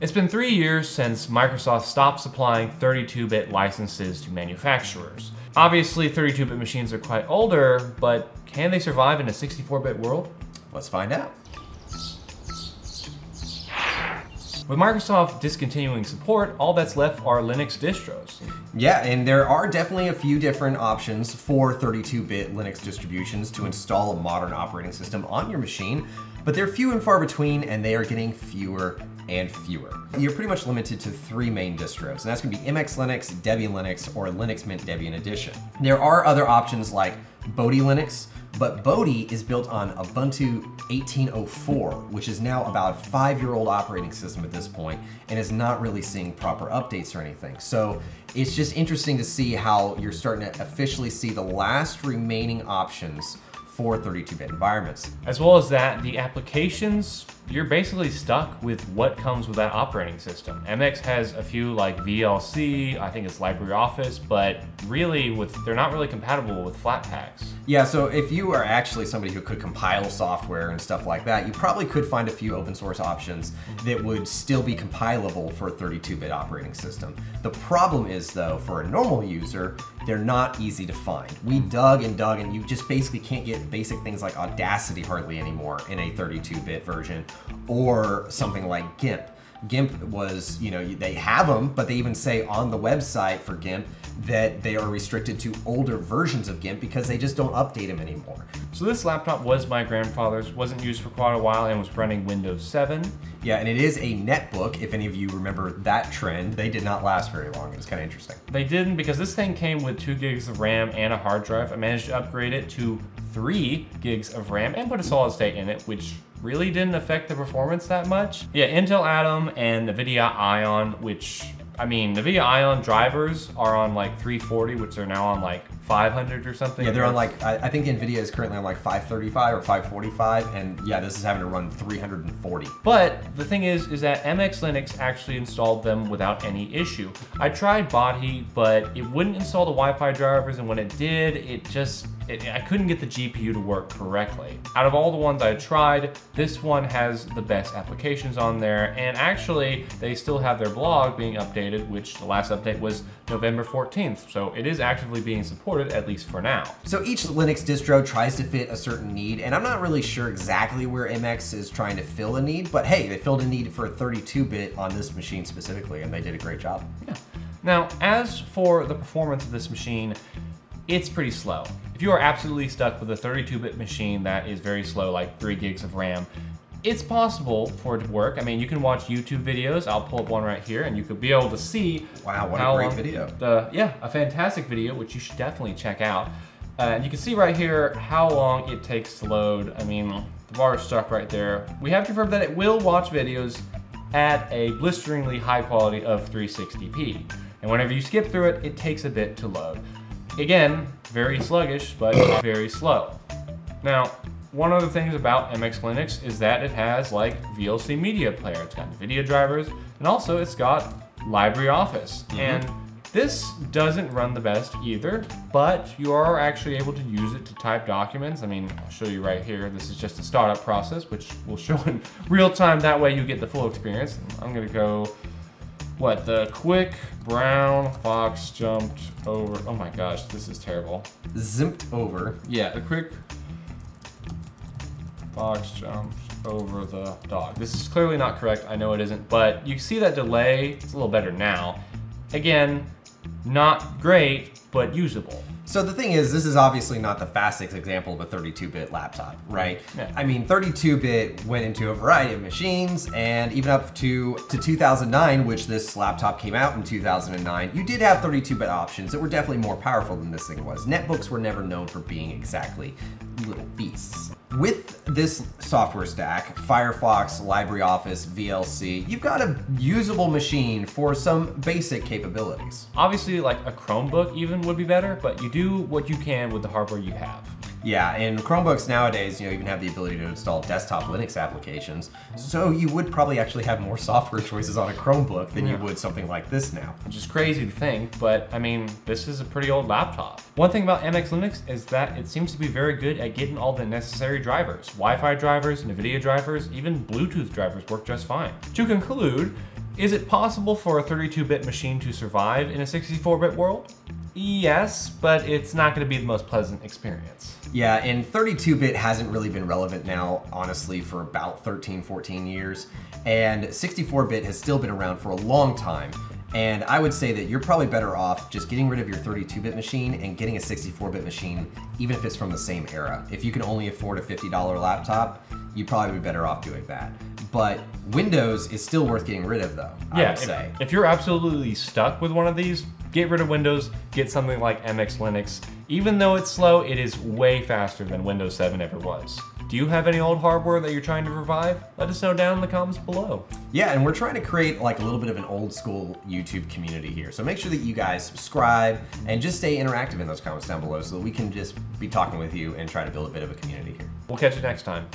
It's been three years since Microsoft stopped supplying 32-bit licenses to manufacturers. Obviously, 32-bit machines are quite older, but can they survive in a 64-bit world? Let's find out. With Microsoft discontinuing support, all that's left are Linux distros. Yeah, and there are definitely a few different options for 32-bit Linux distributions to install a modern operating system on your machine, but they're few and far between and they are getting fewer and fewer. You're pretty much limited to three main distros, and that's gonna be MX Linux, Debian Linux, or Linux Mint Debian Edition. There are other options like Bodhi Linux, but Bodhi is built on Ubuntu 1804, which is now about a five-year-old operating system at this point, and is not really seeing proper updates or anything. So it's just interesting to see how you're starting to officially see the last remaining options for 32-bit environments. As well as that, the applications, you're basically stuck with what comes with that operating system. MX has a few like VLC, I think it's LibreOffice, but really with they're not really compatible with Flatpaks. Yeah, so if you are actually somebody who could compile software and stuff like that, you probably could find a few open source options that would still be compilable for a 32-bit operating system. The problem is though, for a normal user, they're not easy to find. We mm. dug and dug and you just basically can't get basic things like Audacity hardly anymore in a 32-bit version or something like GIMP. GIMP was, you know, they have them, but they even say on the website for GIMP that they are restricted to older versions of GIMP because they just don't update them anymore. So this laptop was my grandfather's, wasn't used for quite a while and was running Windows 7. Yeah, and it is a netbook, if any of you remember that trend. They did not last very long. It was kind of interesting. They didn't because this thing came with two gigs of RAM and a hard drive. I managed to upgrade it to three gigs of RAM and put a solid state in it, which really didn't affect the performance that much. Yeah, Intel Atom and NVIDIA Ion, which, I mean, NVIDIA Ion drivers are on like 340, which are now on like 500 or something. Yeah, they're on like, I, I think NVIDIA is currently on like 535 or 545, and yeah, this is having to run 340. But the thing is, is that MX Linux actually installed them without any issue. I tried Bodhi, but it wouldn't install the Wi-Fi drivers, and when it did, it just, it, I couldn't get the GPU to work correctly. Out of all the ones I tried, this one has the best applications on there, and actually, they still have their blog being updated, which the last update was November 14th, so it is actively being supported at least for now. So each Linux distro tries to fit a certain need, and I'm not really sure exactly where MX is trying to fill a need, but hey, they filled a need for a 32-bit on this machine specifically, and they did a great job. Yeah. Now, as for the performance of this machine, it's pretty slow. If you are absolutely stuck with a 32-bit machine that is very slow, like 3 gigs of RAM, it's possible for it to work. I mean, you can watch YouTube videos. I'll pull up one right here, and you could be able to see. Wow, what a great video! The yeah, a fantastic video, which you should definitely check out. Uh, and you can see right here how long it takes to load. I mean, the bar is stuck right there. We have confirmed that it will watch videos at a blisteringly high quality of 360p. And whenever you skip through it, it takes a bit to load. Again, very sluggish, but very slow. Now, one of the things about MX Linux is that it has like VLC media player. It's got NVIDIA drivers, and also it's got LibreOffice. Mm -hmm. And this doesn't run the best either, but you are actually able to use it to type documents. I mean, I'll show you right here. This is just a startup process, which will show in real time. That way you get the full experience. I'm gonna go, what, the quick brown fox jumped over. Oh my gosh, this is terrible. Zipped over. Yeah, the quick Fox jumped over the dog. This is clearly not correct, I know it isn't, but you see that delay, it's a little better now. Again, not great, but usable. So the thing is, this is obviously not the fastest example of a 32-bit laptop, right? Yeah. I mean, 32-bit went into a variety of machines, and even up to, to 2009, which this laptop came out in 2009, you did have 32-bit options that were definitely more powerful than this thing was. Netbooks were never known for being exactly little beasts. With this software stack, Firefox, LibreOffice, VLC, you've got a usable machine for some basic capabilities. Obviously, like a Chromebook even would be better, but you do what you can with the hardware you have. Yeah, and Chromebooks nowadays, you know, even have the ability to install desktop Linux applications. So you would probably actually have more software choices on a Chromebook than yeah. you would something like this now. Which is crazy to think, but I mean, this is a pretty old laptop. One thing about MX Linux is that it seems to be very good at getting all the necessary drivers. Wi-Fi drivers, NVIDIA drivers, even Bluetooth drivers work just fine. To conclude, Is it possible for a 32-bit machine to survive in a 64-bit world? Yes, but it's not going to be the most pleasant experience. Yeah, and 32-bit hasn't really been relevant now, honestly, for about 13, 14 years. And 64-bit has still been around for a long time. And I would say that you're probably better off just getting rid of your 32-bit machine and getting a 64-bit machine, even if it's from the same era. If you can only afford a $50 laptop, you'd probably be better off doing that. But Windows is still worth getting rid of though, I yeah, would say. If, if you're absolutely stuck with one of these, get rid of Windows, get something like MX Linux. Even though it's slow, it is way faster than Windows 7 ever was. Do you have any old hardware that you're trying to revive? Let us know down in the comments below. Yeah, and we're trying to create like a little bit of an old school YouTube community here. So make sure that you guys subscribe and just stay interactive in those comments down below so that we can just be talking with you and try to build a bit of a community here. We'll catch you next time.